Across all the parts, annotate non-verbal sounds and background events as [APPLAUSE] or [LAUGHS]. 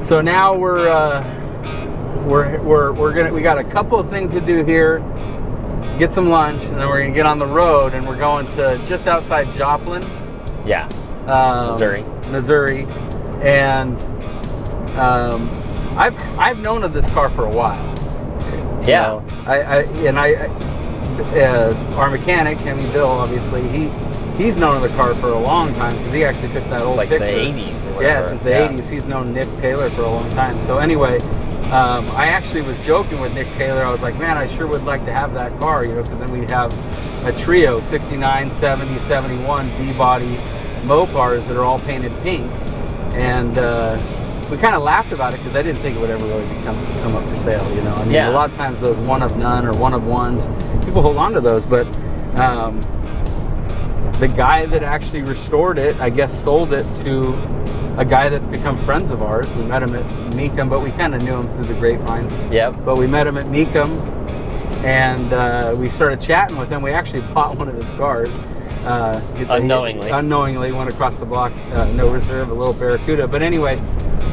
So now we're uh, we're we're we're gonna we got a couple of things to do here. Get some lunch, and then we're gonna get on the road, and we're going to just outside Joplin, Yeah. um, Missouri. Missouri, and um, I've I've known of this car for a while. You Yeah. know, I, I and I, uh, our mechanic, Hemi Bill, obviously he he's known of the car for a long time because he actually took that It's old like picture. the 80s or Yeah, since the 80s, he's known Nick Taylor for a long time. So anyway, um, I actually was joking with Nick Taylor. I was like, man, I sure would like to have that car, you know, because then we'd have a trio, 69, 70, 71 B-body Mopars that are all painted pink. And uh, we kind of laughed about it because I didn't think it would ever really become come up for sale, you know. I mean, Yeah. a lot of times those one of none or one of ones, people hold on to those, but um, the guy that actually restored it, I guess, sold it to a guy that's become friends of ours. We met him at Mecum, but we kind of knew him through the grapevine. Yep. But we met him at Mecum, and uh, we started chatting with him. We actually bought one of his cars. Uh, he- Unknowingly. unknowingly went across the block, uh, no reserve, a little Barracuda. But anyway,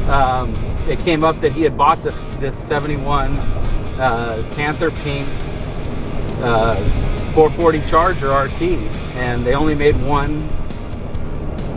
um, it came up that he had bought this this '71 uh, Panther Pink uh, 440 Charger RT, and they only made one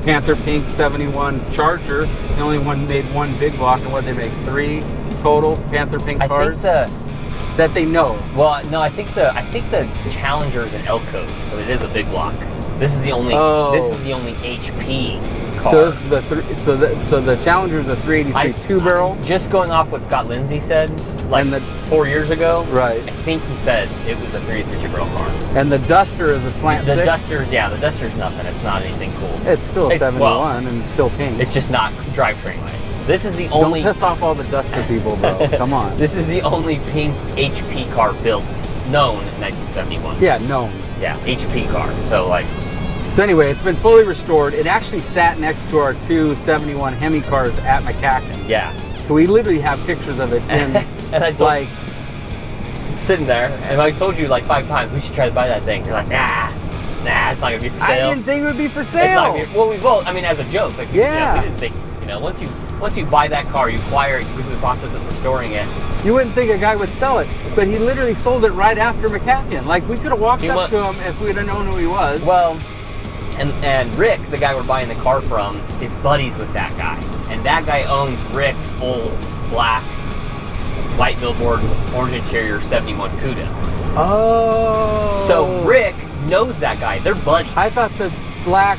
Panther Pink 71 Charger. They only one made one big block, and what they make three total Panther Pink I cars think the that they know. well, no, I think the I think the Challenger is an L code, so it is a big block. This is the only Oh. this is oh. the only HP car. So this is the three, so the so the Challenger is a 383 I- two barrel, Just going off what Scott Lindsay said, like And the- four years ago, right? I think he said it was a 383 barrel car. And the Duster is a slant The six. Dusters, yeah, the Duster's nothing. It's not anything cool. It's still a It's- 71 and still pink. It's just not drivetrain ready. This is the only... Don't piss off all the Duster people, bro. [LAUGHS] Come on. This is the only pink HP car built known in 1971. yeah, known. Yeah, HP car. So like, So anyway, it's been fully restored. It actually sat next to our two 71 Hemi cars at MCACN. yeah. So we literally have pictures of it [LAUGHS] in and I told, like sitting there, and I told you like five times we should try to buy that thing. You're like, nah, nah, it's not gonna be for sale. I didn't think it would be for sale. be- well, we both. I mean, as a joke, like, you know, Yeah. we didn't think. You know, once you once you buy that car, you acquire it, you go through the process of restoring it. You wouldn't think a guy would sell it, but he literally sold it right after MCACN. Like we could have walked He up wa- to him if we'd have known who he was. Well, and and Rick, the guy we're buying the car from, is buddies with that guy, and that guy owns Rick's old black white billboard orange interior 71 Cuda. oh. So Rick knows that guy. They're buddies. I thought the black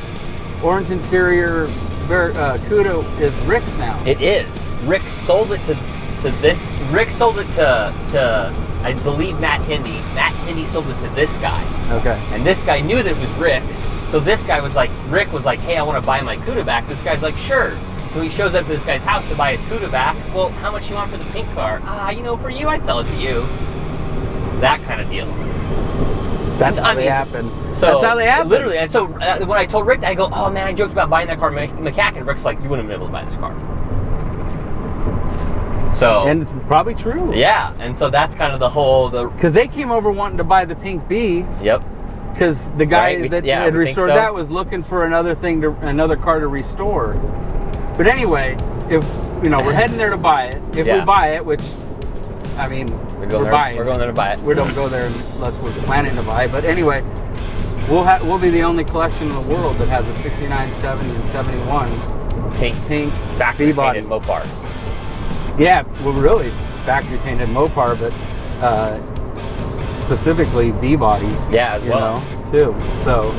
orange interior uh, Cuda is Rick's now. It is. Rick sold it to to this. Rick sold it to to I believe Matt Hindy. Matt Hindy sold it to this guy. okay. And this guy knew that it was Rick's. So this guy was like, Rick was like, hey, I want to buy my CUDA back. This guy's like, sure. So he shows up to this guy's house to buy his CUDA back. Well, how much do you want for the pink car? Ah, you know, for you, I'd sell it to you. That kind of deal. That's I how they mean, happen. So That's how they happen. Literally. And so uh, when I told Rick, I go, oh man, I joked about buying that car, Mc- and Rick's like, you wouldn't have been able to buy this car. So And it's probably true. yeah, and so that's kind of the whole the Because they came over wanting to buy the pink B. yep. Because the guy Right, we- that yeah, had restored so. that was looking for another thing to another car to restore. But anyway, if you know we're heading there to buy it, if Yeah. we buy it, which I mean We're going there. buying, We're going there to buy it. we don't go there unless we're planning to buy. But anyway, we'll have we'll be the only collection in the world that has a 69, 70, and 71 Pink pink factory painted Mopar. Yeah, well, really factory painted Mopar, but uh, specifically B body. Yeah, as you well. know, too. So,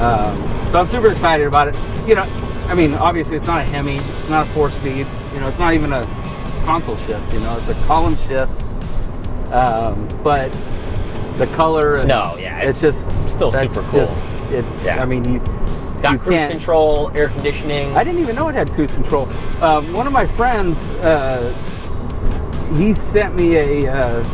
um, so I'm super excited about it. You know, I mean, obviously it's not a Hemi, it's not a four speed. You know, it's not even a console shift. You know, it's a column shift. Um, but the color, and No, yeah, it's, it's just still super cool. just- it, Yeah. I mean, you Got you cruise control, air conditioning. I didn't even know it had cruise control. Um, one of my friends, uh, he sent me a, uh,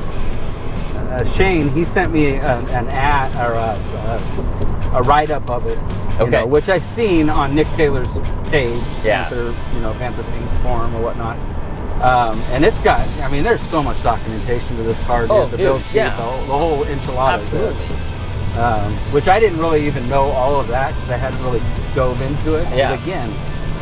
uh, Shane. He sent me a, an ad or a, a, write up of it. Okay. know, which I've seen on Nick Taylor's page. Yeah. Panther, you know, Panther Pink Forum or whatnot. Um, and it's got. I mean, there's so much documentation to this car. Oh, the dude, build sheet, yeah. the, whole, the whole enchilada. Absolutely. Um, which I didn't really even know all of that because I hadn't really dove into it. But Yeah. again,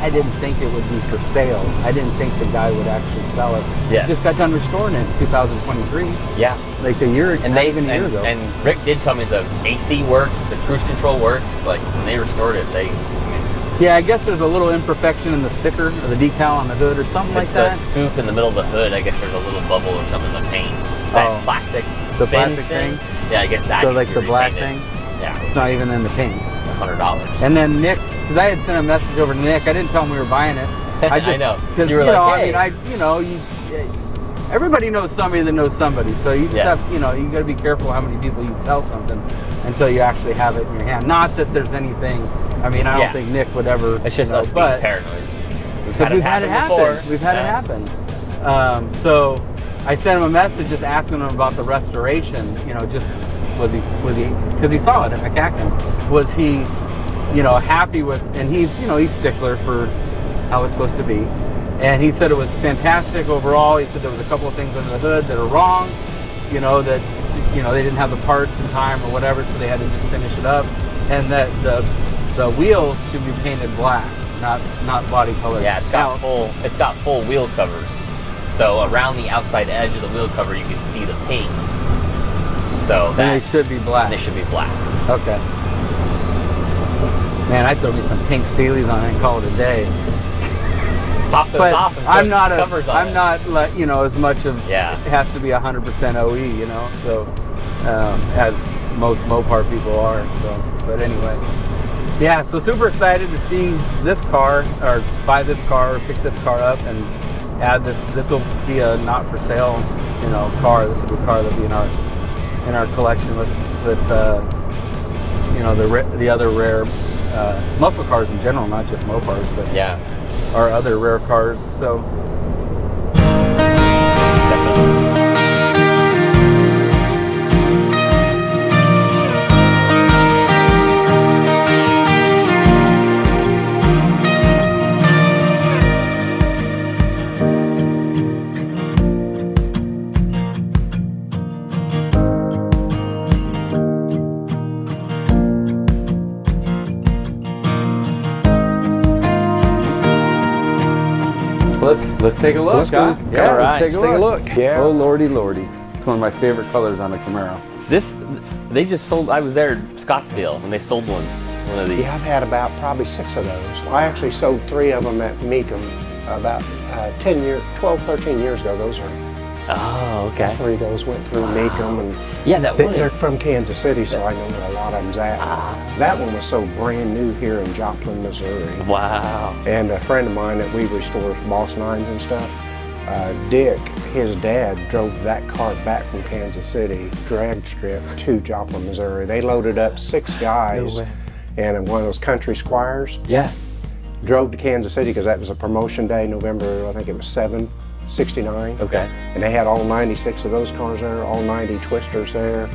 I didn't think it would be for sale. I didn't think the guy would actually sell it. Yes. Just got done restoring it in 2023, Yeah. like a year, And they even a year and, ago. and Rick did tell me the AC works, the cruise control works. Like when they restored it, they I mean, yeah, I guess there's a little imperfection in the sticker or the decal on the hood or something like that. it's the scoop in the middle of the hood. I guess there's a little bubble or something in the paint. That Oh. plastic. The plastic thing? Yeah, I guess that. So like the black thing, Yeah, it's not even in the paint. It's a hundred dollars. And then Nick, because I had sent a message over to Nick, I didn't tell him we were buying it. [LAUGHS] I just, know. Because You you, were know, like, I mean, I, you know, you, everybody knows somebody that knows somebody. So you just Yeah. have, you know, you got to be careful how many people you tell something until you actually have it in your hand. Not that there's anything. I mean, I don't Yeah. think Nick would ever. It's just you know, us but paranoid. We've because we've had it happen. before. We've had Yeah. it happen. Um, so I sent him a message just asking him about the restoration. You know, just was he was he because he saw it at MCACN. Was he, you know, happy with? And he's you know he's stickler for how it's supposed to be. And he said it was fantastic overall. He said there was a couple of things under the hood that are wrong. You know that you know they didn't have the parts in time or whatever, so they had to just finish it up. And that the the wheels should be painted black, not not body color. Yeah, it's got Now- full. It's got full wheel covers. So around the outside edge of the wheel cover, you can see the paint. So And that they should be black. they should be black. Okay. Man, I'd throw me some pink Steelies on it and call it a day. Pop those But off and I'm not a, I'm it. not like you know as much of Yeah. it has to be 100% OE, you know. So um, as most Mopar people are. So, but anyway, yeah. So super excited to see this car or buy this car or pick this car up and add this. This will be a not for sale, you know, car. This will be a car that'll be in our in our collection with with uh, you know the the other rare uh, muscle cars in general, not just Mopars, but Yeah, our other rare cars. So let's let's take a look. Let's go. huh? Yeah, All let's take a let's take a look. look. Yeah. Oh lordy, lordy! It's one of my favorite colors on the Camaro. This they just sold. I was there at Scottsdale when they sold one. One of these. Yeah, I've had about probably six of those. I actually sold three of them at Mecum about uh, 10 years, 12, 13 years ago. Those are Oh, okay. three of those went through Mecum and Yeah, that they, one. they're from Kansas City, so I know where a lot of them's at. Ah. That one was so brand new here in Joplin, Missouri. Wow. And a friend of mine that we restore Boss Nines and stuff, uh, Dick, his dad drove that car back from Kansas City, drag strip to Joplin, Missouri. They loaded up six guys way. and one of those country squires, Yeah. drove to Kansas City because that was a promotion day, November, I think it was 7, 69. Okay. And they had all 96 of those cars there, all 90 twisters there.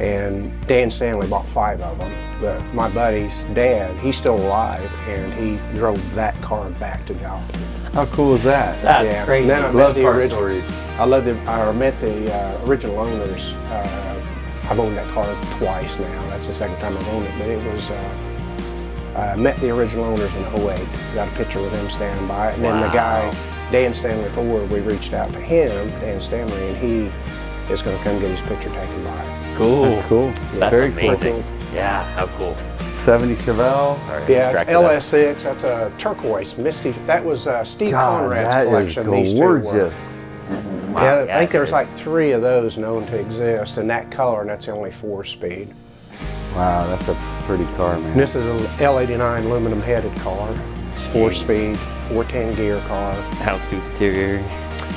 And Dan Stanley bought five of them. But my buddy's dad, he's still alive, and he drove that car back to Joplin. How cool is that? That's Yeah. crazy. Then I met Love the car original. stories. I love the. I met the uh, original owners. Uh, I've owned that car twice now. That's the second time I've owned it. But it was. Uh, I met the original owners in 08. Got a picture with them standing by it. And then the guy, Dan Stanley Ford, we reached out to him, Dan Stanley, and he is going to come get his picture taken by it. Cool. That's cool. That's Very amazing. cool. Yeah. How cool. cool. 70 Chevelle. All right, Yeah, it's extract it out. LS6. That's a turquoise, misty. That was uh, Steve God, Conrad's that is collection. These two were. gorgeous. Wow, yeah, I yeah, think there's is. like three of those known to exist in that color, and that's the only four speed. Wow, that's a pretty car, man. And this is an L89 aluminum headed car, four Jeez. speed, 410 gear car. house interior.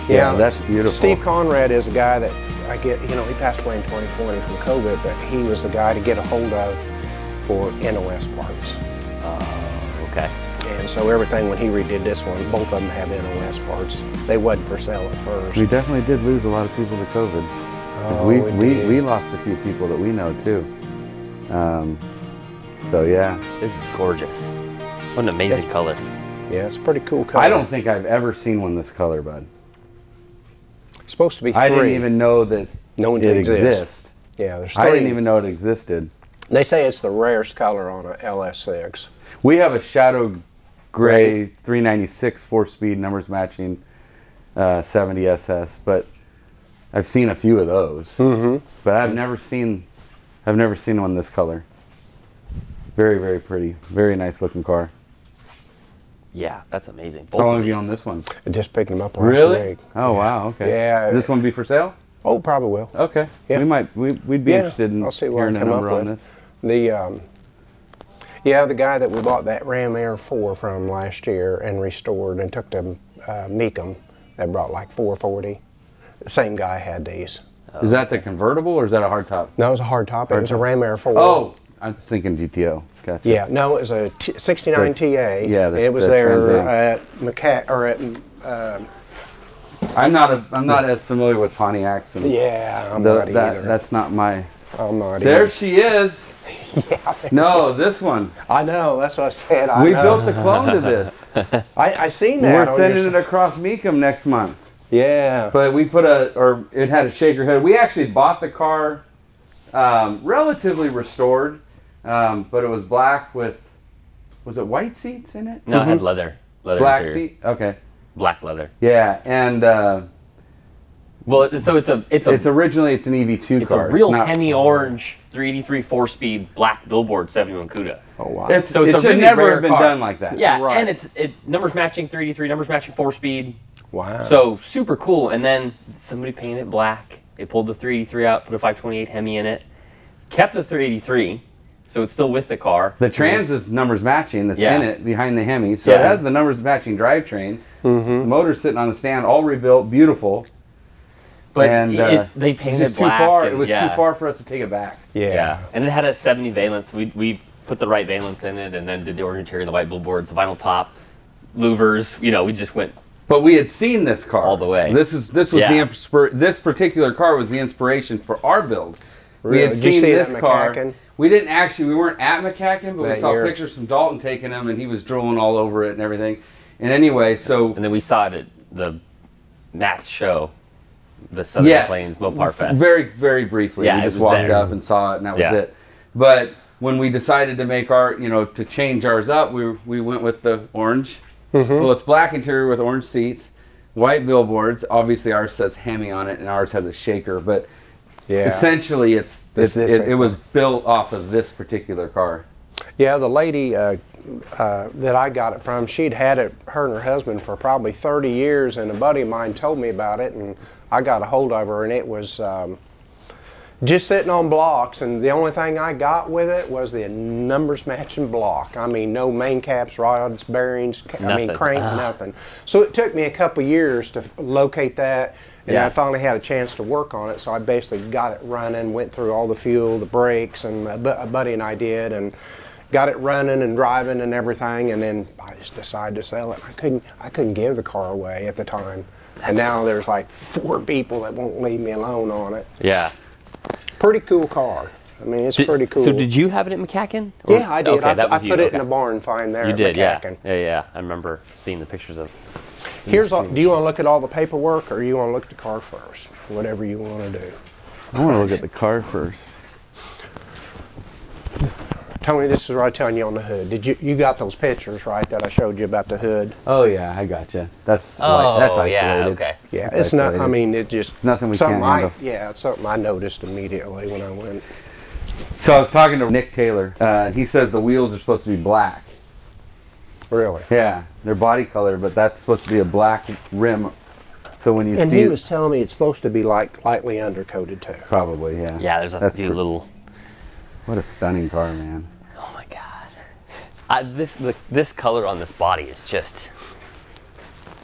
Yeah, that's beautiful. Steve Conrad is a guy that I get, you know, he passed away in 2020 from COVID, but he was the guy to get a hold of for NOS parts. Oh, okay. And so everything, when he redid this one, both of them have NOS parts. They wasn't for sale at first. We definitely did lose a lot of people to COVID. 'Cause Oh, we, we we, we lost a few people that we know too. Um, so yeah, This is gorgeous. What an amazing color. Yeah, it's a pretty cool color. I don't think I've ever seen one this color, bud. It's supposed to be three. I didn't even know that Known it to exist. Yeah, there's three. I didn't even know it existed. They say it's the rarest color on a LS6. We have a shadow gray 396 four speed numbers matching uh, 70 SS, but I've seen a few of those. Mm-hmm. But I've never seen I've never seen one this color. Very very pretty, very nice looking car. Yeah, that's amazing. How long of have you on this one? I just picked them up last week. Oh wow. Okay. Yeah. This one be for sale? Oh, probably will. Okay. Yeah. We might. We, we'd be Yeah, interested in I'll see what I hearing a come up number on with. this. The um, yeah, the guy that we bought that Ram Air 4 from last year and restored and took to uh, Mecum, that brought like 440. The same guy had these. Is that the convertible or is that a hardtop? No, it was a hard top. It was a Ram Air 4. Oh, I was thinking GTO. Gotcha. Yeah, no, it was a t- 69 The- TA. yeah, the- it was the there at McCa- or at I'm not a. I'm not as familiar with Pontiacs and yeah, I'm the, not that. either. That's not my. I'm not There either. she is. yeah, [LAUGHS] No, this one. I know. That's what I said. I We know. built the clone to this. [LAUGHS] I, I seen that. We're sending it across Mecum next month. Yeah. But we put a, or it had a shaker hood. We actually bought the car um, relatively restored, um, but it was black with, was it white seats in it? No, it had leather. Leather Black interior. seat. Okay. Black leather. Yeah, and uh, Well, so it's a it's a it's originally it's an EV2 it's car. a real not- Hemi orange 383 four speed black billboard 71 CUDA. Oh wow. It's, So it's it a should really never have been car. done like that. Yeah, Right. and it's it numbers matching 383, numbers matching four speed. wow. So super cool. And then somebody painted it black. They pulled the 383 out, put a 528 Hemi in it, kept the 383, so it's still with the car. The trans is numbers matching that's Yeah. in it behind the Hemi. So it has the numbers matching drivetrain. Mm-hmm. The motor's sitting on the stand, all rebuilt, beautiful. but and it, uh, they It painted was just too far. and- It was yeah. too far for us to take it back. yeah. Yeah, and it had a 70 valence. We, we put the right valence in it, and then did the orange interior, the white billboards, the vinyl top, louvers. You know, we just went. But we had seen this car All the way. This is this was the Yeah. inspir- this particular car was the inspiration for our build. We had Did you seen see it this at car. MCACN? We didn't actually. We weren't at MCACN, but we saw year? pictures from Dalton taking them, and he was drooling all over it and everything. And anyway, so And then we saw it at the Matt's show, the Southern yes, Plains Mopar Fest. very very briefly. Yeah, we just walked there. up and saw it, and that was Yeah. it. But when we decided to make our, you know, to change ours up, we we went with the orange. Mm-hmm. Well, it's black interior with orange seats, white billboards. Obviously, ours says Hemi on it, and ours has a shaker. But Yeah. essentially, it's, It's it's this it, it was built off of this particular car. Yeah, the lady uh, uh, that I got it from, she'd had it, her and her husband, for probably 30 years, and a buddy of mine told me about it, and I got a hold of her, and it was um, just sitting on blocks, and the only thing I got with it was the numbers matching block. I mean, no main caps, rods, bearings, ca- I mean, crank, Ah. nothing. So it took me a couple years to f- locate that. And Yeah. I finally had a chance to work on it, so I basically got it running, went through all the fuel, the brakes, and a, bu- a buddy and I did, and got it running and driving and everything, and then I just decided to sell it. I couldn't, I couldn't give the car away at the time, and now there's like four people that won't leave me alone on it. Yeah. Pretty cool car. I mean, it's Did- pretty cool. So did you have it at MCACN? Or- Yeah, I did. Okay, I, that I was you, put it okay. in a barn find there You at did, yeah. Yeah, yeah. I remember seeing the pictures of. Here's all, do you want to look at all the paperwork, or you want to look at the car first? Whatever you want to do. I want to look at the car first. Tony, this is what I'm telling you on the hood. Did you you got those pictures right that I showed you about the hood? Oh yeah, I got gotcha. That's Oh, like, that's isolated. yeah, okay. Yeah, That's it's not. I mean, it just Nothing we something can't I. Yeah, it's something I noticed immediately when I went. So I was talking to Nick Taylor. Uh, he says the wheels are supposed to be black. Really. Yeah, they're body color, but that's supposed to be a black rim. So when you see And see he was telling me it's supposed to be like lightly undercoated too. probably yeah. Yeah, there's a That's few pre- little. What a stunning car, man. Oh my god. I, this the, this color on this body is just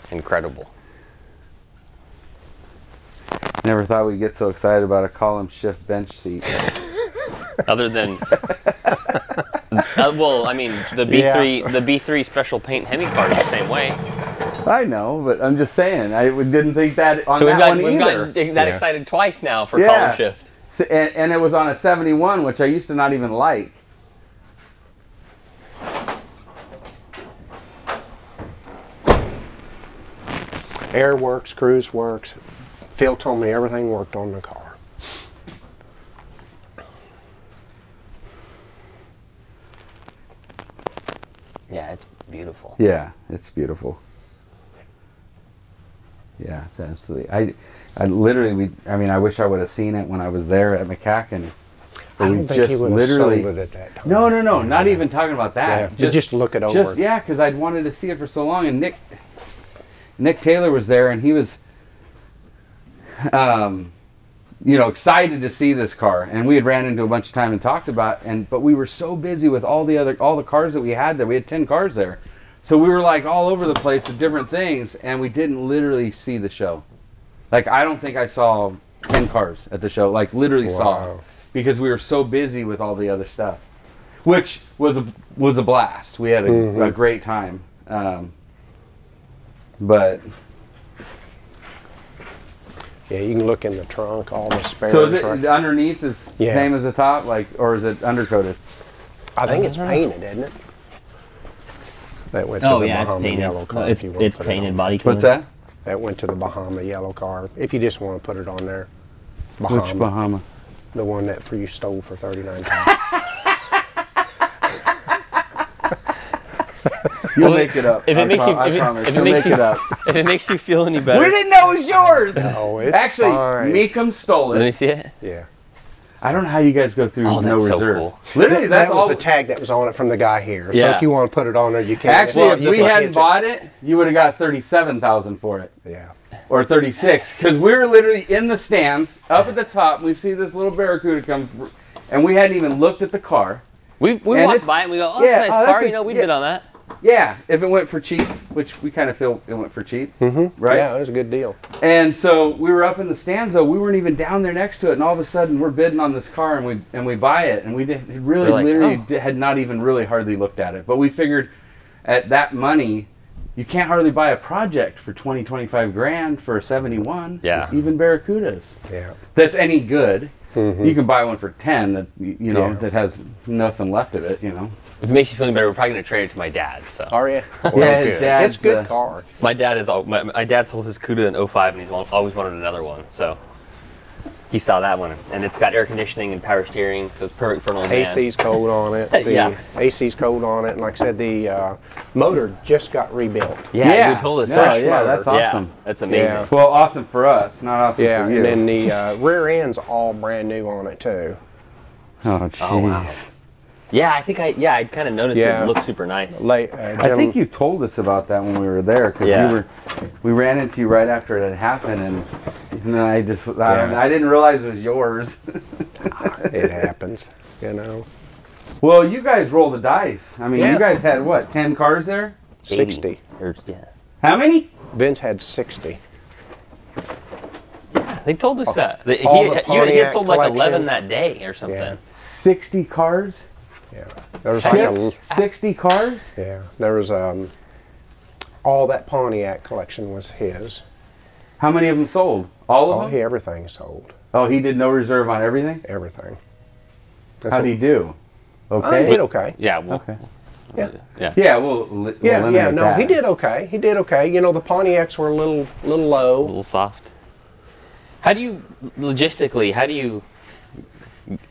incredible. Never thought we'd get so excited about a column shift bench seat. Other than, [LAUGHS] [LAUGHS] uh, well, I mean the B3 the B3 special paint Hemi car is the same way. I know, but I'm just saying. I didn't think that on So we've that got one we've either. gotten that excited twice now for Yeah. column shift. S- and, and it was on a 71, which I used to not even like. Air works, cruise works. Phil told me everything worked on the car. Yeah, it's beautiful. Yeah, it's beautiful. Yeah, it's absolutely. I, I literally, we. I mean, I wish I would have seen it when I was there at MCACN. But I don't think he would have sold it at that time. No, no, no. Not even talking about that. Yeah, but just look it over. Just yeah, because I'd wanted to see it for so long, and Nick, Nick Taylor was there, and he was, um, you know, excited to see this car, and we had ran into a bunch of time and talked about, and but we were so busy with all the other all the cars that we had there. We had ten cars there, so we were like all over the place with different things, and we didn't literally see the show. Like I don't think I saw ten cars at the show. Like literally saw Wow. because we were so busy with all the other stuff, which was a was a blast. We had a, Mm-hmm. a great time, um, but Yeah, you can look in the trunk, all the spares. so is it right- underneath is Yeah. same as the top, like, or is it undercoated? I think it's painted, isn't it? That went to Oh the yeah, it's Bahama painted. yellow car. It's if you wanna it's put it painted body color. What's that? That went to the Bahama yellow car. If you just want to put it on there. Which Bahama, Bahama? the one that for you stole for thirty nine pounds. [LAUGHS] You'll make it up. If I it makes pro- you, if it, if it makes you, it up. [LAUGHS] if it makes you feel any better, We didn't know it was yours. oh, it's Actually, fine. Mecum stole let me it. see it. yeah. I don't know how you guys go through Oh, no that's so reserve. cool. Literally, that's that was all. the tag that was on it from the guy here. Yeah. So if you want to put it on there, you can. Actually, Well, if we hadn't bought it, you would have got thirty-seven thousand for it, yeah. or thirty-six, because we were literally in the stands up at the top. We see this little Barracuda come, and we hadn't even looked at the car. We we And walked by and we go, oh, yeah, that's a oh, nice that's car. a- you know, we yeah. bid on that. Yeah, if it went for cheap, which we kind of feel it went for cheap, mm-hmm. right? Yeah, it was a good deal. And so we were up in the stands though. We weren't even down there next to it, and all of a sudden we're bidding on this car, and we and we buy it, and we did really like, literally oh. had not even really hardly looked at it. But we figured at that money, you can't hardly buy a project for 20, 25 grand for a 71. Yeah. Even Barracudas. Yeah. That's any good. You can buy one for 10 that you you know Yeah. that has nothing left of it. You know. If it makes you feel any better, we're probably gonna trade it to my dad. So Are you? [LAUGHS] Yeah, his dad's, it's a good uh, car. my dad is all, my, my dad sold his Cuda in 05 and he's always wanted another one. So he saw that one, and it's got air conditioning and power steering, so it's perfect for an old man. AC's cold on it. [LAUGHS] The Yeah. AC's cold on it, and like I said, the uh, motor just got rebuilt. Yeah, you told us yeah, that. yeah, motor. that's Yeah, awesome. that's amazing. Yeah. Well, awesome for us, not awesome Yeah, for you. and then the uh, rear end's all brand new on it too. oh, jeez. Oh, wow. Yeah, I think I yeah I kind of noticed Yeah. it looked super nice. Like uh, I think you told us about that when we were there because Yeah. you were, we ran into you right after it had happened, and, and then I just, I, Yeah. I didn't realize it was yours. [LAUGHS] it happens. You know, well, you guys roll the dice. I mean, Yeah. you guys had what, ten cars there? sixty. Or, yeah. How many? Vince had sixty. They told us that. That he, the you, he had Pontiac sold like 11 that day or something. Yeah. Sixty cars? Yeah, there was like a, Sixty cars? yeah, there was um, all that Pontiac collection was his. How many of them sold? All of Oh, them? he everything sold, Oh, he did no reserve on everything. everything. That's How a- would he do? I Okay. did okay. Yeah. Well, Okay. Yeah. Yeah. Yeah, we'll, li- we'll Yeah, yeah, no, that. he did okay. He did okay. You know, the Pontiacs were a little, little A low. little soft. How do you logistically? How do you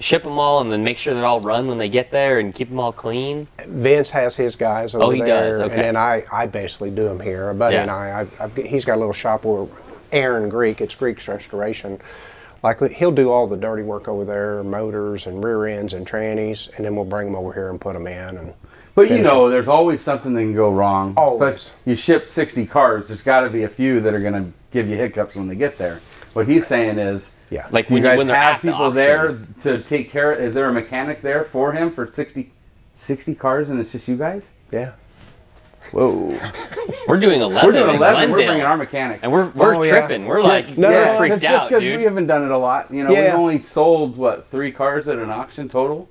ship them all and then make sure they're all run when they get there and keep them all clean? Vince has his guys oh, over Oh, he there, does, okay. and then I, I basically do them here. A buddy Yeah. and I, I've, I've, he's got a little shop where Aaron Greek, it's Greek's Restoration. Like he'll do all the dirty work over there, motors and rear ends and trannies, and then we'll bring them over here and put them in. And But you finish know, there's always something that can go wrong. Always. Especially- You ship 60 cars. There's got to be a few that are going to give you hiccups when they get there. What he's saying is, yeah, Like you when, guys when have at the people auction. there to take care. Is there a mechanic there for him for 60, 60 cars, and it's just you guys? yeah. Whoa. [LAUGHS] We're doing 11. We're doing in 11. We're bringing our mechanic. and we're we're Oh, yeah. tripping. We're like No, we're yeah, freaked it's just out, because we haven't done it a lot. You know, Yeah. we've only sold what three cars at an auction total.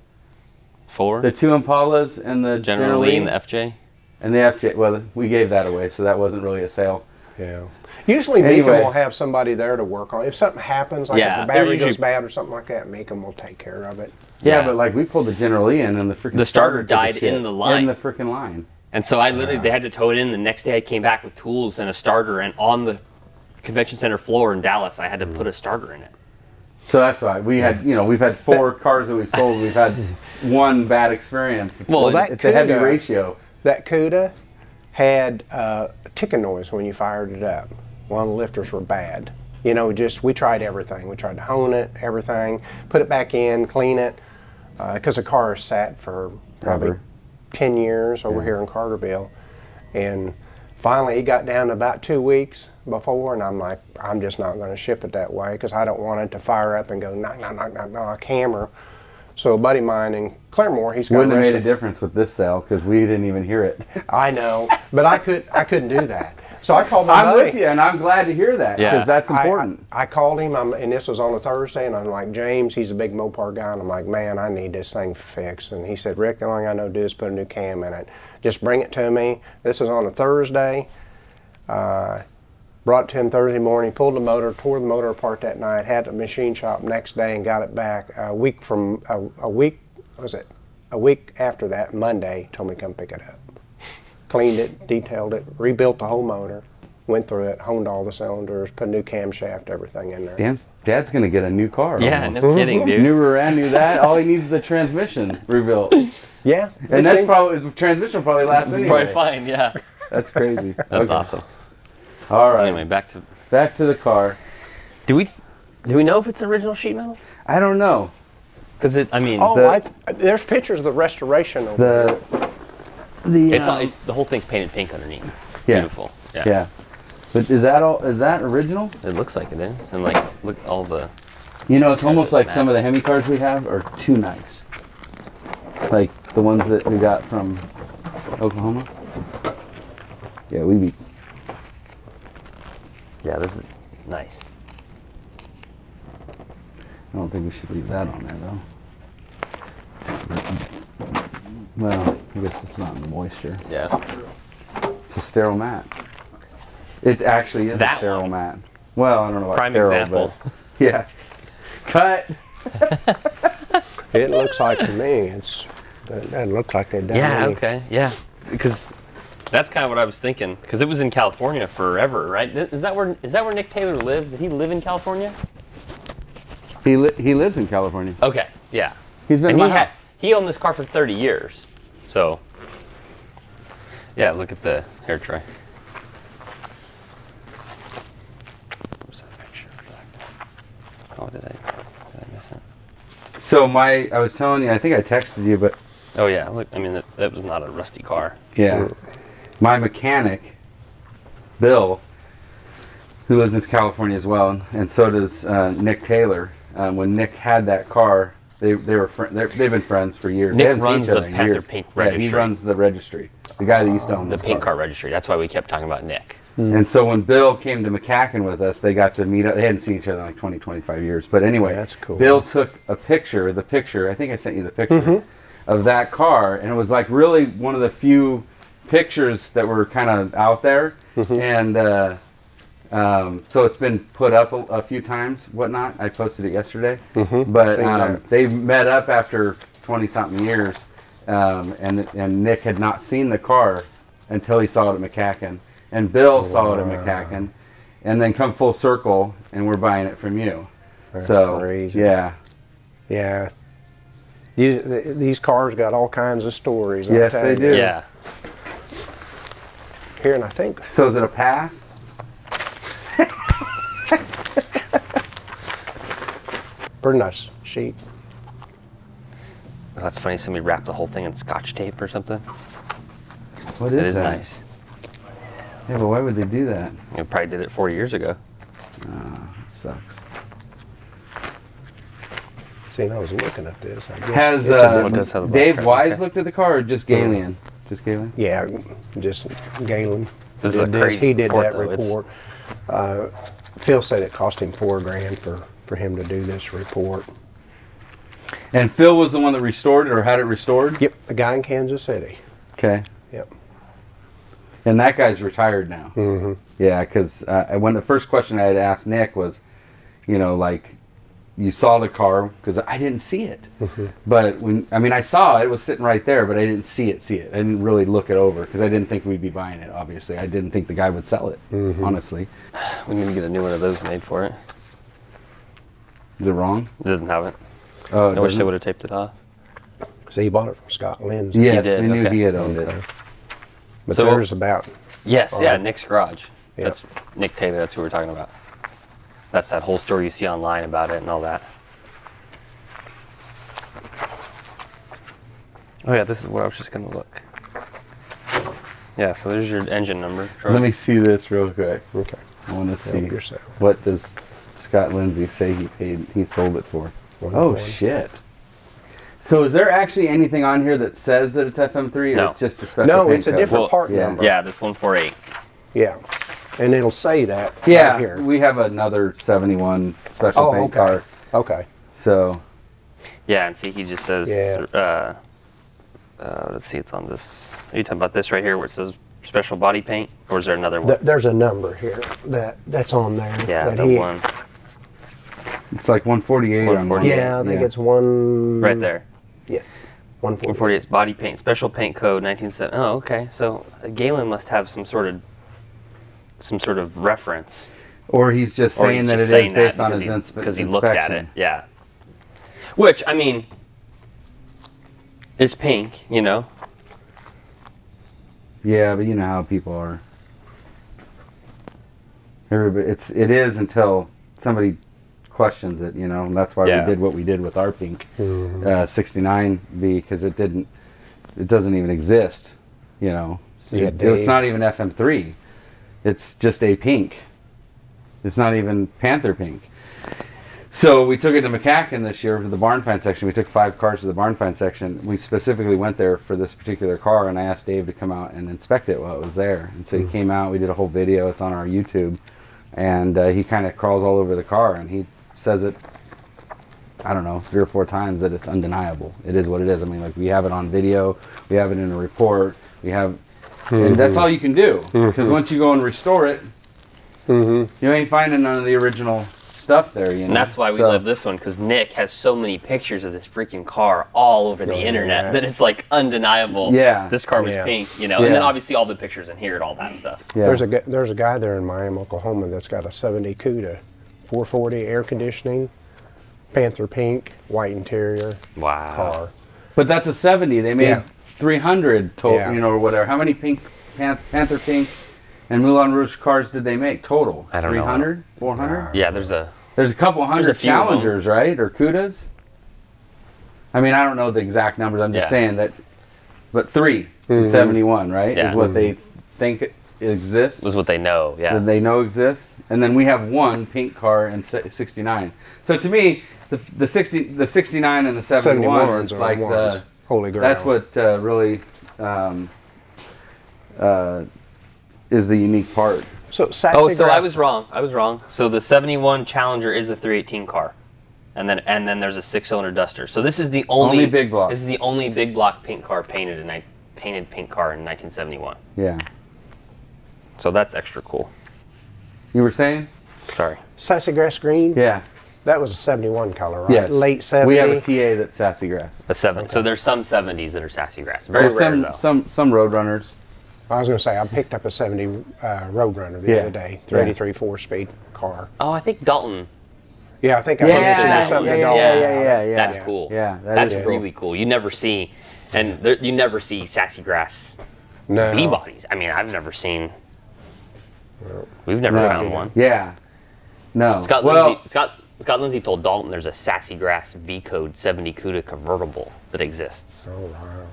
Four. The two Impalas and the General Lee and the FJ. and the FJ. Well, we gave that away, so that wasn't really a sale. Yeah. Usually, Anyway. Mecum will have somebody there to work on. If something happens, like Yeah, if the they're battery goes bad or something like that, Mecum will take care of it. Yeah, Yeah. but like we pulled the General Lee in, and the freaking The starter took a died shit. in the line. In the freaking line. And so I literally they had to tow it in. The next day I came back with tools and a starter, and on the convention center floor in Dallas, I had to put a starter in it. So that's why we had, you know, we've had four cars that we've sold. We've had [LAUGHS] one bad experience. It's, Well, it's that it's a heavy could, ratio. that CUDA had uh, a ticking noise when you fired it up. One of the lifters were bad. You know, just we tried everything. We tried to hone it, everything, put it back in, clean it, uh, because the car sat for probably Forever. 10 years over here in Carterville. And finally, it got down to about two weeks before, and I'm like, I'm just not going to ship it that way because I don't want it to fire up and go knock, knock, knock, knock, knock, hammer. So a buddy of mine in Claremore, he's got Wouldn't have made a difference with this cell because we didn't even hear it. I know, but I could I couldn't do that. So I called my I'm buddy. with you, and I'm glad to hear that because Yeah. that's important. I, I called him, I'm, and this was on a Thursday, and I'm like, James, he's a big Mopar guy, and I'm like, man, I need this thing fixed. And he said, Rick, the only thing I know to do is put a new cam in it. Just bring it to me. This was on a Thursday. Uh, brought it to him Thursday morning, pulled the motor, tore the motor apart that night, had it the machine shop next day, and got it back a week from a, a week. what Was it a week after that? Monday, told me to come pick it up. Cleaned it, detailed it, rebuilt the whole motor, went through it, honed all the cylinders, put a new camshaft, everything in there. Damn, Dad's gonna get a new car. Yeah, almost. no kidding, dude. New rear end, new that. All he needs is a transmission rebuilt, [LAUGHS] Yeah, and that's seemed- probably the transmission will probably last anyway. Probably fine, yeah. That's crazy. [LAUGHS] That's Okay. awesome. All right, Anyway, back to. back to the car. Do we do we know if it's original sheet metal? I don't know. Because it, I mean, Oh, The- I, there's pictures of the restoration over there. The it's, all, um, it's the whole thing's painted pink underneath. Yeah. Beautiful. Yeah. yeah. But is that all? Is that original? It looks like it is, and like look all the. You know, it's almost like some of the Hemi cars we have are too nice. Like the ones that we got from Oklahoma. Yeah, we be Yeah, this is nice. I don't think we should leave that on there though. Well, I guess it's not in the moisture. Yeah. It's a sterile mat. It actually is That a sterile one. mat. Well, I don't know about Prime sterile, example. but yeah. Cut. It looks like to me, it's it doesn't look like they've done Yeah. any- Okay. Yeah. Because that's kind of what I was thinking. Because it was in California forever, right? Is that where is that where Nick Taylor lived? Did he live in California? He li- he lives in California. Okay. Yeah. He's been And in he my had house. He owned this car for 30 years. So. Yeah. Look at the hair tray. Where's that picture? Oh, did I did I miss it? So my, I was telling you, I think I texted you, but Oh yeah. Look. I mean, that, that was not a rusty car. yeah, my mechanic, Bill, who lives in California as well, and so does uh, Nick Taylor. Um, when Nick had that car, they they were fri they're- they've been friends for years. Nick they haven't seen runs each the Panther years. Pink Yeah, he runs the registry. The guy that used to own The pink car registry. That's why we kept talking about Nick. And so when Bill came to MCACN with us, they got to meet up. They hadn't seen each other in like 20, 25 years. But anyway, That's cool. Bill took a picture, the picture, I think I sent you the picture Mm-hmm. of that car. And it was like really one of the few pictures that were kind of out there. Mm-hmm. And uh, um, so it's been put up a, a few times, whatnot. I posted it yesterday. Mhm. But Seen um, they met up after 20 something years. Um, and, and Nick had not seen the car until he saw it at MCACN. And Bill saw it at MCACN. And then come full circle, and we're buying it from you. That's so, crazy. yeah. Yeah. You, th- these cars got all kinds of stories. Yes, they you. do. Yeah. Here, and I think So is it a pass? Pretty nice sheet. Oh, that's funny. Somebody wrapped the whole thing in scotch tape or something. What It is is that? nice. Yeah, but why would they do that? They probably did it four years ago. It sucks. See, and I was looking at this. I guess Has it's a uh, does have a Dave card, Wise okay. looked at the car or just Galen? Just Galen? Yeah, just Galen. This is a did crazy He did report, that though. It's- report. Uh, Phil said it cost him four grand for, for him to do this report. And Phil was the one that restored it or had it restored? Yep, a guy in Kansas City. Okay. Yep. And that guy's retired now. Mm-hmm. Yeah, because uh, when the first question I had asked Nick was, you know, like, you saw the car because I didn't see it. Mm-hmm. But when I mean, I saw it, it was sitting right there, but I didn't see it. See it. I didn't really look it over because I didn't think we'd be buying it. Obviously, I didn't think the guy would sell it. Mm-hmm. Honestly, We need to get a new one of those made for it. Is it wrong? It doesn't have it. Oh, I wish they would have taped it off. So he bought it from Scott Lindsay. Yes, did, we knew okay. he had owned it. Okay. But So- there's about Yes, All yeah, right. Nick's garage. Yeah. That's Nick Taylor. That's who we're talking about. That's that whole story you see online about it and all that. Oh yeah, this is what I was just gonna look. Yeah, so there's your engine number. Troy. Let me see this real quick. okay. I want to see yourself. what does Scott Lindsay say he paid. He sold it for. One Oh one. shit. So is there actually anything on here that says that it's FM3 or No. it's just a special No, it's a code? different Well, part yeah. number. Yeah, this one four eight. Yeah. And it'll say that Yeah, right here. we have another 71 special Oh, paint okay. car. Okay. So Yeah, and see, he just says. Yeah. Uh, uh, let's see, it's on this. Are you talking about this right here where it says special body paint, or is there another one? Th- there's a number here that that's on there. yeah, that the he- one it's like 148 on Yeah, I think it's one. right there. Yeah. One forty. 148 is body paint, special paint code 1970. Oh, okay. So uh, Galen must have some sort of some sort of reference. Or he's just saying he's that just it is saying based on his he's- inspe- because he looked at it. Yeah. Which I mean, it's pink, you know. Yeah, but you know how people are. Everybody, it's it is until somebody questions it, you know. And that's why Yeah. we did what we did with our pink Mm-hmm. uh, 69 because it didn't, it doesn't even exist, you know. See It- it's not even FM3. It's just a pink. It's not even Panther pink. So we took it to MCACN this year for the barn find section. We took five cars to the barn find section. We specifically went there for this particular car, and I asked Dave to come out and inspect it while it was there. And so he came out. We did a whole video. It's on our YouTube, and uh, he kind of crawls all over the car, and he says it. I don't know, three or four times that it's undeniable. It is what it is. I mean, like we have it on video, we have it in a report, we have, and that's mm-hmm. all you can do. Because mm-hmm. once you go and restore it, mm-hmm. you ain't finding none of the original stuff there. You know, And that's why we So- love this one because Nick has so many pictures of this freaking car all over the Oh, internet yeah. that it's like undeniable. Yeah. This car was Yeah. pink, you know, and then obviously all the pictures in here and all that stuff. Yeah. There's a there's a guy there in Miami, Oklahoma, that's got a 70 Cuda, 440 air conditioning, Panther pink, white interior Wow. car. But that's a 70. They made Yeah. 300 total, Yeah. you know, or whatever. How many pink Pan- Panther pink and Moulin Rouge cars did they make total? I don't know. 300? 400? Yeah, there's a There's a couple hundred a few of 'em. challengers, right? Or Cudas? I mean, I don't know the exact numbers. I'm just Yeah. saying that, but 3 in mm-hmm. 71, right? Yeah. Is what mm-hmm. they think exists. was what they know. Yeah. that they know exists, and then we have one pink car in 69. So to me, the, the 60, the 69 and the 71 is like the the. Holy Grail. that's what uh, really um, uh, is the unique part. So Sassy oh, so I was wrong. I was wrong. So the 71 Challenger is a 318 car. And then and then there's a six-cylinder Duster. So this is the only, Only big block. This is the only big block pink car painted in painted pink car in 1971. Yeah, So that's extra cool. you were saying? Sorry. Sassy Grass Green. Yeah. That was a 71 color, right? Yes. Late 70s. We have a TA that's sassy grass. A seven. So there's some 70s that are sassy grass. Very There's rare some though. some some road runners. I was going to say, I picked up a 70 uh, Roadrunner the Yeah. other day, Yeah. 383 four speed car. oh, I think Dalton. Yeah, I think I Yeah, posted yeah, something yeah, to yeah, Dalton yeah, about yeah, yeah. That's Yeah. cool. Yeah, that that's is cool. really cool. You never see, and there, you never see sassy grass No. B bodies. I mean, I've never seen. We've never No. found one. Yeah. No. Scott well, Lindsay. Scott Scott Lindsay told Dalton there's a sassy grass V code 70 CUDA convertible that exists. Oh, wow.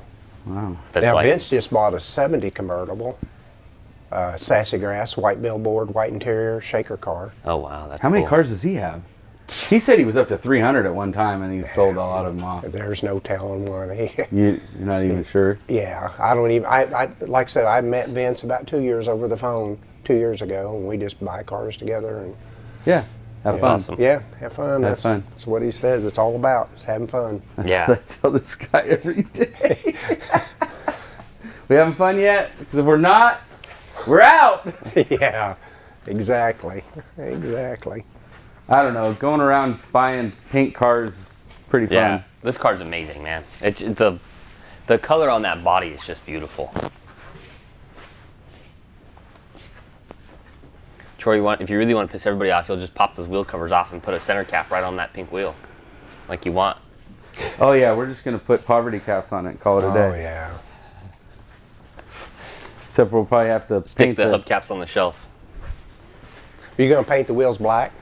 wow. That's now, like Vince just bought a 70 convertible, uh, Sassy Grass, white billboard, white interior, shaker car. oh wow, that's How many cars does he have? He said he was up to 300 at one time, and he's sold a lot of them off. There's no telling one. [LAUGHS] You, you're not even sure. yeah, I don't even. I, I like I said, I met Vince about two years over the phone two years ago, and we just buy cars together and Yeah. Have That's fun. awesome. yeah, have fun. Have that's, fun. That's what he says. It's all about. It's having fun. [LAUGHS] Yeah. I tell this guy every day. [LAUGHS] we having fun yet? Because if we're not, we're out. [LAUGHS] yeah, exactly, exactly. I don't know. Going around buying pink cars is pretty fun. Yeah, this car's amazing, man. It's the the color on that body is just beautiful. Troy, you want if you really want to piss everybody off, you'll just pop those wheel covers off and put a center cap right on that pink wheel, like you want. Oh yeah, we're just gonna put poverty caps on it and call it a oh, day. Oh yeah. Except we'll probably have to Stick paint the hubcaps on the shelf. Are you gonna paint the wheels black?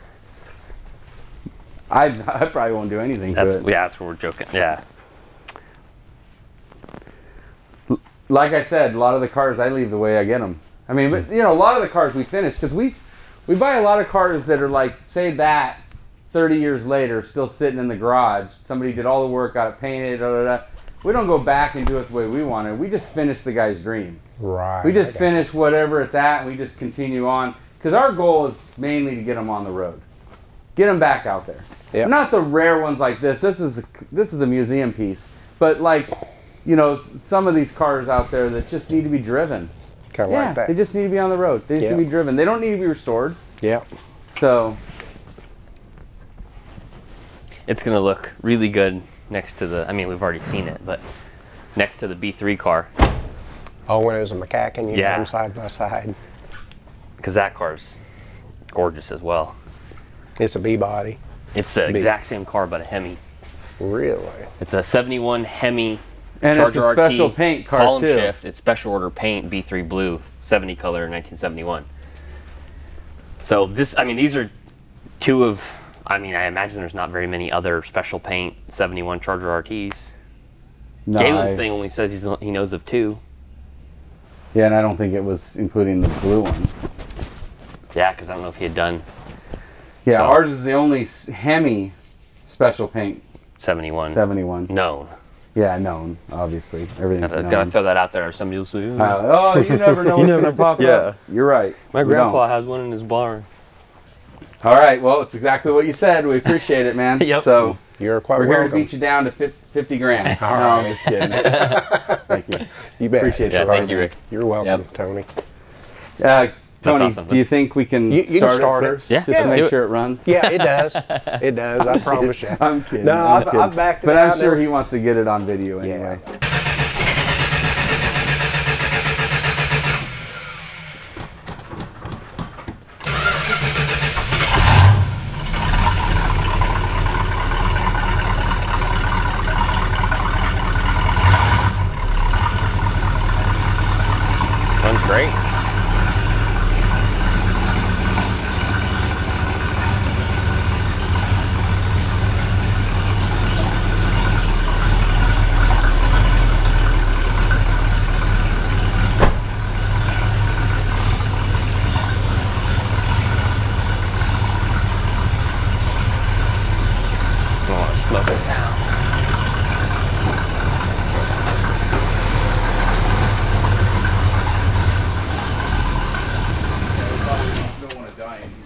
I, I probably won't do anything That's to it. yeah, that's what we're joking. Yeah. Like I said, a lot of the cars I leave the way I get them. I mean, but you know, a lot of the cars we finish because we we buy a lot of cars that are like, say that, 30 years later, still sitting in the garage. Somebody did all the work, got it painted, da, da, da. We don't go back and do it the way we want it. We just finish the guy's dream. Right. We just finish whatever it's at, and we just continue on. Because our goal is mainly to get them on the road, get them back out there. Yep. Not the rare ones like this. This is this is a museum piece, but like, you know, some of these cars out there that just need to be driven. Kind of yeah, like that. they just need to be on the road. They just Yeah. need to be driven. They don't need to be restored. yeah. So It's gonna look really good next to the. I mean, we've already seen it, but next to the B3 car, Oh, when it was a MCACN, you Yeah. had them side by side. because that car's gorgeous as well. It's a B body. It's the Big. exact same car, but a Hemi. Really? It's a 71 Hemi and it's a special RT, paint car column too. shift. It's special order paint, B3 blue, 70 color, 1971. So this, I mean, these are two of. I mean, I imagine there's not very many other special paint 71 Charger RTs. No, Galen's I- thing only says he's, he knows of two. Yeah, and I don't think it was including the blue one. Yeah, because I don't know if he had done Yeah, So- ours is the only Hemi special paint 71 71. known. Yeah, known, obviously. Everything's Gotta, known. gotta throw that out there. Somebody will say, "Oh, Uh, oh, you never know [LAUGHS] what's never- gonna pop yeah. up. You're right. my We grandpa don't. has one in his barn. All right. Well, it's exactly what you said. We appreciate it, man. [LAUGHS] Yep. So You're quite we're here to welcome. beat you down to fif- fifty grand. [LAUGHS] no, I'm just kidding. Thank you. You bet. Appreciate Yeah, you. thank you, Rick. You're welcome, Yep. Tony. Uh, Tony, awesome. do you think we can You- you can start, start it it. first? Yeah, just let's to make sure it runs. Yeah, it does. [LAUGHS] It does. I promise you. [LAUGHS] I'm kidding. No, I'm I've- kidding. I've backed it But out I'm sure and- he wants to get it on video Yeah. anyway. Runs great. I want to smoke this out.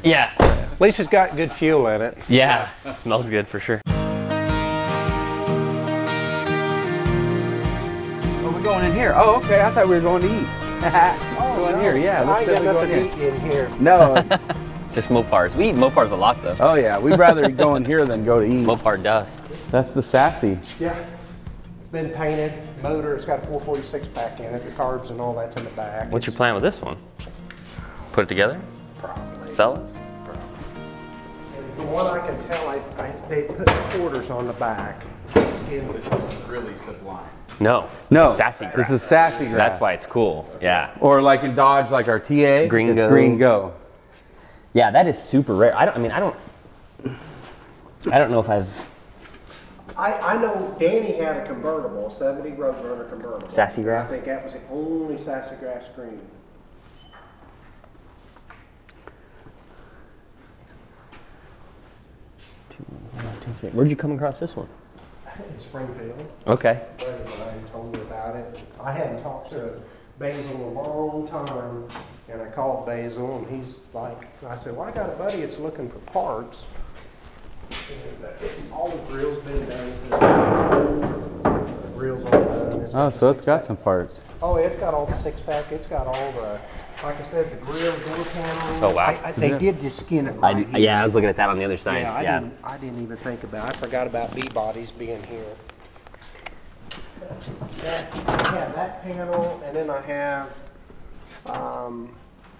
Yeah. At least it's got good fuel in it. Yeah. [LAUGHS] smells good for sure. Oh, we're going in here. Oh, okay. I thought we were going to eat. [LAUGHS] let's go oh, in here. Yeah, I let's ain't got definitely go in nothing here. to eat in here. No. [LAUGHS] Just Mopars. We eat Mopars a lot though. Oh yeah, we'd rather go in here than go to eat. Mopar dust. That's the sassy. Yeah. It's been painted. Motor, it's got a 446 pack in it. The carbs and all that's in the back. What's your plan with this one? Put it together? Probably. Sell it? The one I can tell, I, I, they put quarters on the back. This is really sublime. No. No, Sassy grass. This is sassy grass. That's why it's cool. Yeah. Or like in Dodge, like our TA, Green it's Go. green go. Yeah, that is super rare. I don't. I mean, I don't. I don't know if I've I, I know Danny had a convertible, 70 Roadrunner convertible. Sassy grass? I think that was the only sassy grass green. Where'd you come across this one? In Springfield. Okay. mine told me about it. I hadn't talked to Basil in a long time, and I called Basil, and he's like, I said, well, I got a buddy that's looking for parts. And, uh, it's all the grills been done. The grills all done. It's Oh, so it's got some parts. Oh, it's got all the six pack. It's got all the, like I said, the grill, door panels. Oh, wow. I, I, they it? did just skin it I, right here. yeah, I was looking at that on the other side. Yeah, I Yeah. didn't. I didn't even think about. It. I forgot about B bodies being here. That, I have that panel, and then I have um,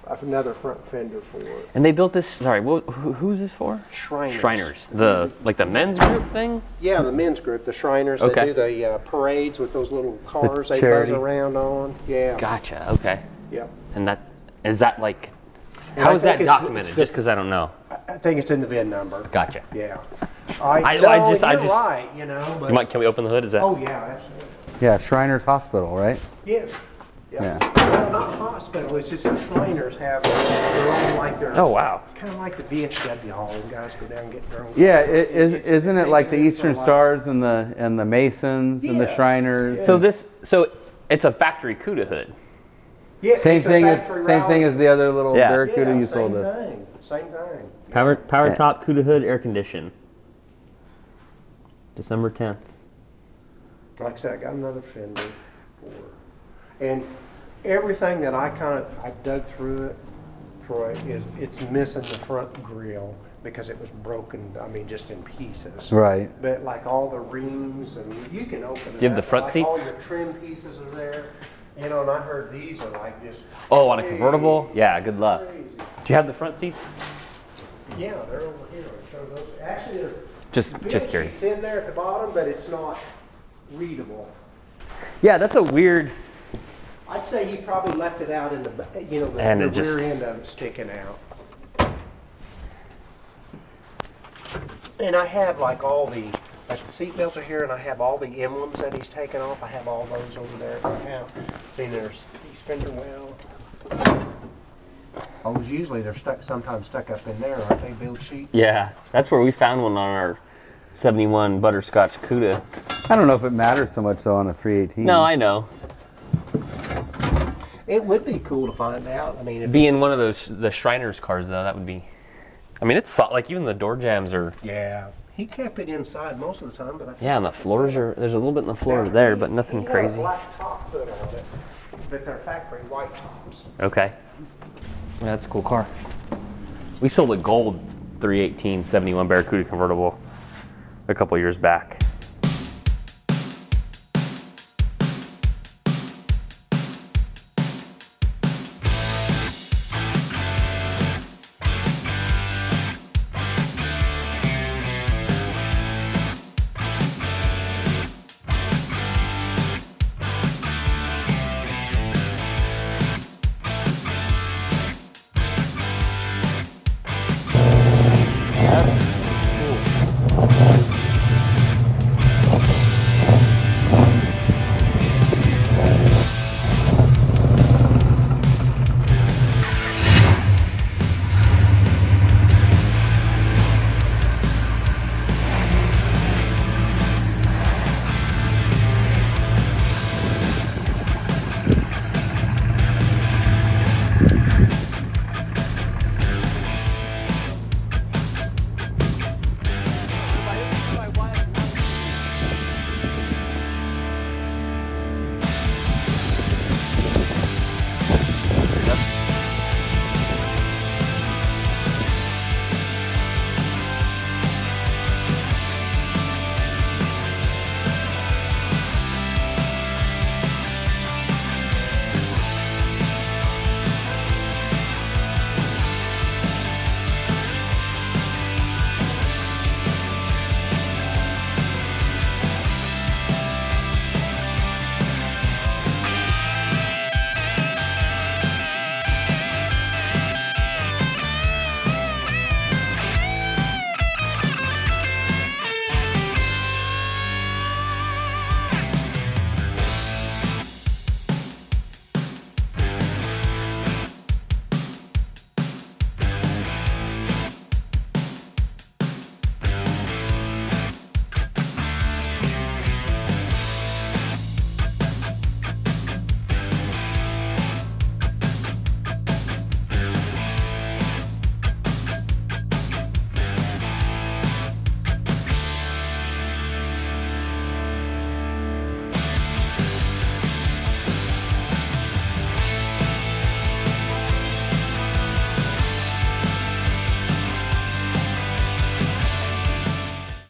I have another front fender for it. And they built this. Sorry, what, who, who's this for? Shriners. Shriners. The like the men's group thing. Yeah, the men's group, the Shriners. Okay. They do the uh, parades with those little cars they buzz around on. Yeah. Gotcha. Okay. Yep. And that is that like And how I is that it's- documented? it's Just because I don't know. I- I think it's in the VIN number. Gotcha. Yeah. I, I- no, I just- I you're just- right, you know, but. Mike, can we open the hood? Is that? Oh, yeah, absolutely. Yeah, Shriners Hospital, right? Yes. Yeah. Well, not hospital, it's just the Shriners have their own, like their. Oh wow. Kind of like the VFW hall, and guys go down and get drunk. Yeah, it, is, It's- isn't it like the Eastern a Stars and the and the Masons and the Yes. Shriners? So this so it's a factory CUDA hood. Yeah, same thing as factory same thing as the other little Yeah. Barracuda Yeah, you same sold us. thing, Same thing. Power power Yeah. top CUDA hood, air condition. December tenth. Like I said, I got another fender for, and everything that I kind of, I dug through it, Troy, is, it's missing the front grill because it was broken, I mean, just in pieces. Right. But like all the rings and you can open it Do you the front like All seats? your trim pieces are there, you know, and I heard these are like just. Oh, on a convertible? Yeah, good luck. crazy. Do you have the front seats? Yeah, they're over here. So those, actually, there's Just just curious. It's in there at the bottom, but it's not readable. Yeah, that's a weird. I'd say he probably left it out in the, you know, the, And the it just- rear end of it sticking out. And I have like all the, like the seat belts are here, and I have all the emblems that he's taken off. I have all those over there. I have. See, there's these fender well. Those usually they're stuck, sometimes stuck up in there, aren't they? Build sheets. Yeah, that's where we found one on our 71 butterscotch CUDA. I don't know if it matters so much though on a 318. No, I know. It would be cool to find out. I mean, if Being one of those the Shriners cars though, that would be. I mean, it's like even the door jams are. yeah, he kept it inside most of the time, but I think Yeah, and the floors are. There's a little bit in the floors there, but nothing He had crazy. a black top hood on it, but they're factory white tops. Okay. Yeah, that's a cool car. We sold a gold 318 71 Barracuda convertible a couple years back.